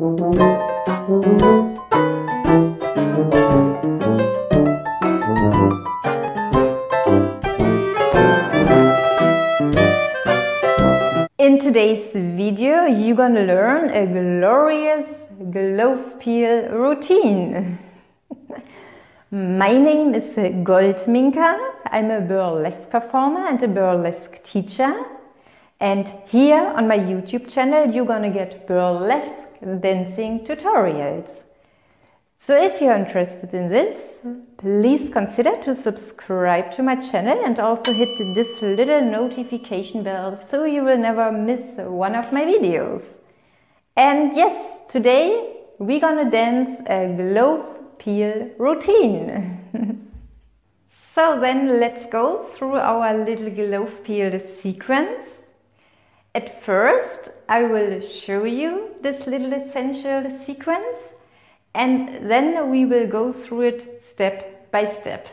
In today's video, you're gonna learn a glorious glove peel routine. My name is GoldMinka. I'm a burlesque performer and a burlesque teacher. And here on my YouTube channel, you're gonna get burlesque dancing tutorials. So if you're interested in this, please consider to subscribe to my channel and also hit this little notification bell so you will never miss one of my videos. And yes, today we're gonna dance a glove peel routine. so then let's go through our little glove peel sequence. At first, I will show you this little essential sequence and then we will go through it step by step.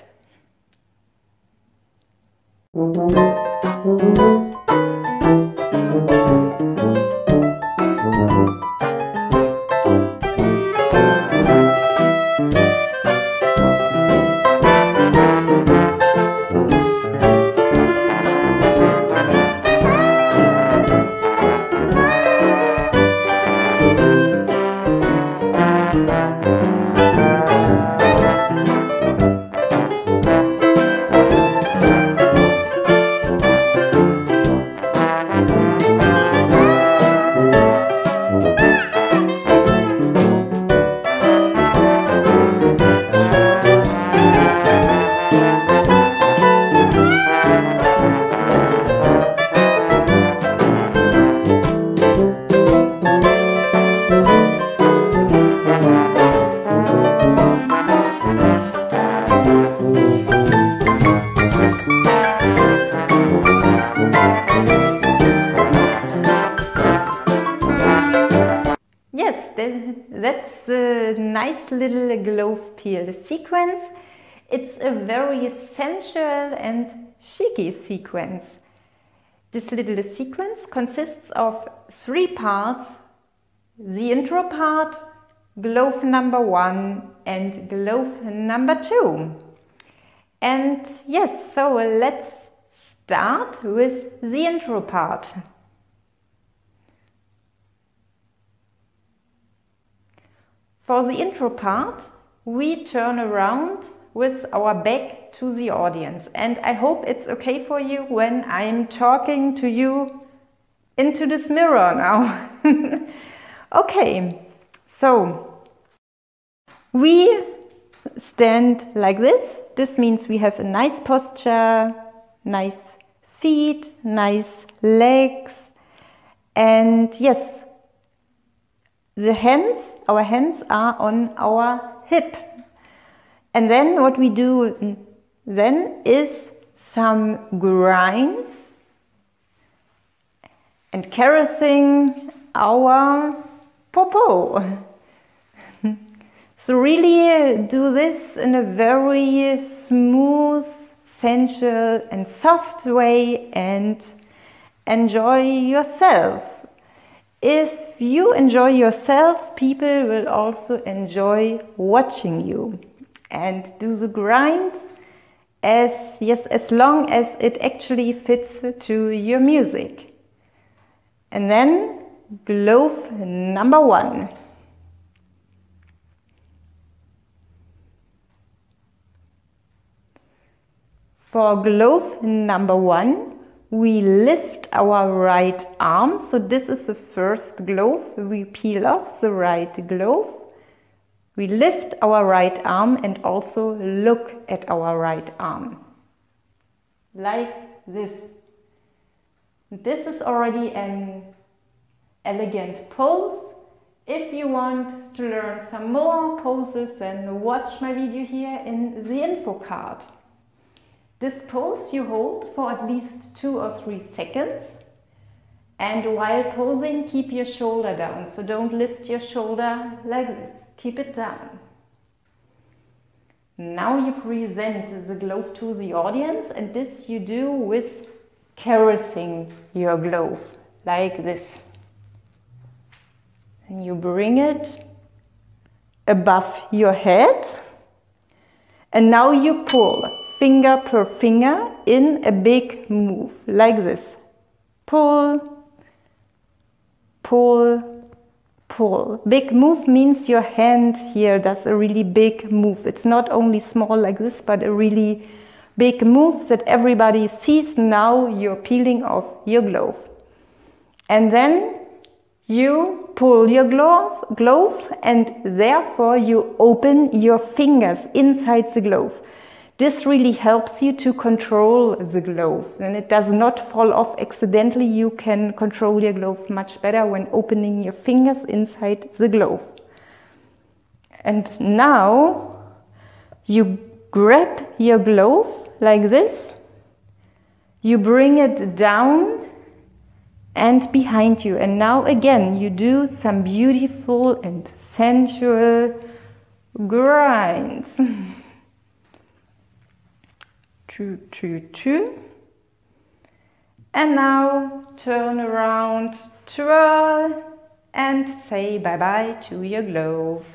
Little glove peel sequence. It's a very essential and cheeky sequence. This little sequence consists of three parts. The intro part, glove number one and glove number two. And yes, so let's start with the intro part. For the intro part, we turn around with our back to the audience. And I hope it's okay for you when I'm talking to you into this mirror now. okay, so we stand like this. This means we have a nice posture, nice feet, nice legs. And yes, the hands, our hands are on our hip. And then what we do then is some grinds and caressing our popo. so really do this in a very smooth, sensual and soft way and enjoy yourself. If you enjoy yourself, people will also enjoy watching you. And do the grinds as yes, as long as it actually fits to your music. And then glove number one. For glove number one, we lift our right arm. So this is the first glove. We peel off the right glove. We lift our right arm and also look at our right arm. Like this. This is already an elegant pose. If you want to learn some more poses, then watch my video here in the info card. This pose you hold for at least two or three seconds. And while posing, keep your shoulder down. So don't lift your shoulder like this. Keep it down. Now you present the glove to the audience and this you do with caressing your glove like this. And you bring it above your head. And now you pull finger per finger in a big move, like this. Pull, pull, pull. Big move means your hand here does a really big move. It's not only small like this, but a really big move that everybody sees now you're peeling off your glove. And then you pull your glove, glove and therefore you open your fingers inside the glove. This really helps you to control the glove and it does not fall off accidentally. You can control your glove much better when opening your fingers inside the glove. And now you grab your glove like this. You bring it down and behind you. And now again, you do some beautiful and sensual grinds. two, two, two. And now turn around, twirl, and say bye-bye to your glove.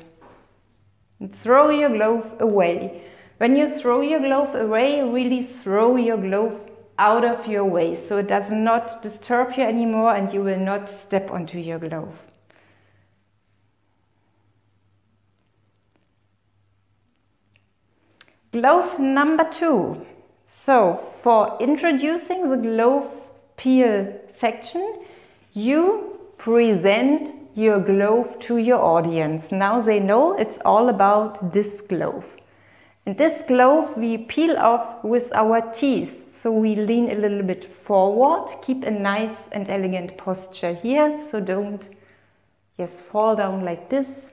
And throw your glove away. When you throw your glove away, really throw your glove out of your way so it does not disturb you anymore and you will not step onto your glove. Glove number two. So for introducing the glove peel section, you present your glove to your audience. Now they know it's all about this glove. And this glove we peel off with our teeth. So we lean a little bit forward, keep a nice and elegant posture here. So don't, yes, fall down like this.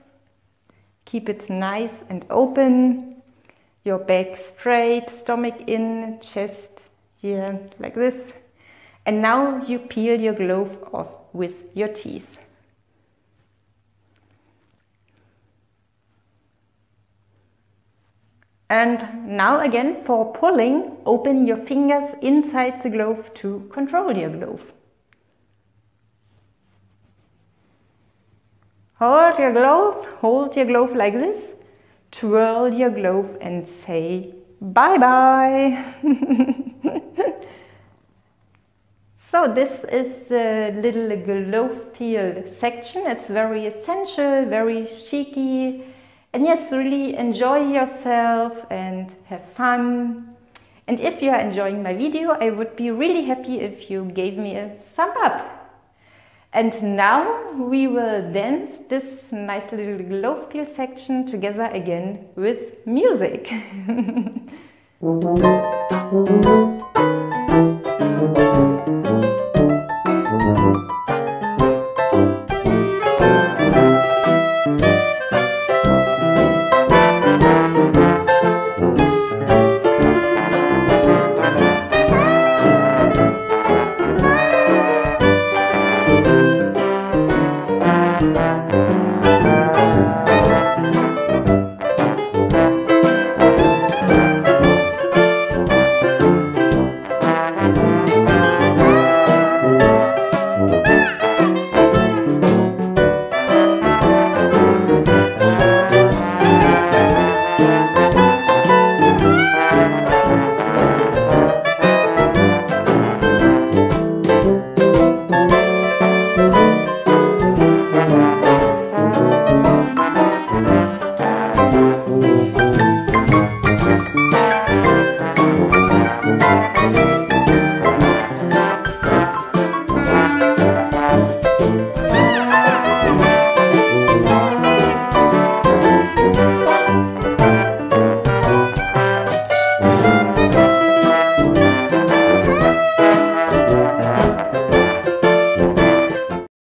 Keep it nice and open. Your back straight, stomach in, chest here like this. And now you peel your glove off with your teeth. And now again for pulling, open your fingers inside the glove to control your glove. Hold your glove, hold your glove like this, twirl your glove and say bye bye. so this is the little glove peel section. It's very essential, very cheeky, and yes, really enjoy yourself and have fun. And if you are enjoying my video, I would be really happy if you gave me a thumb up. And now we will dance this nice little glove spiel section together again with music.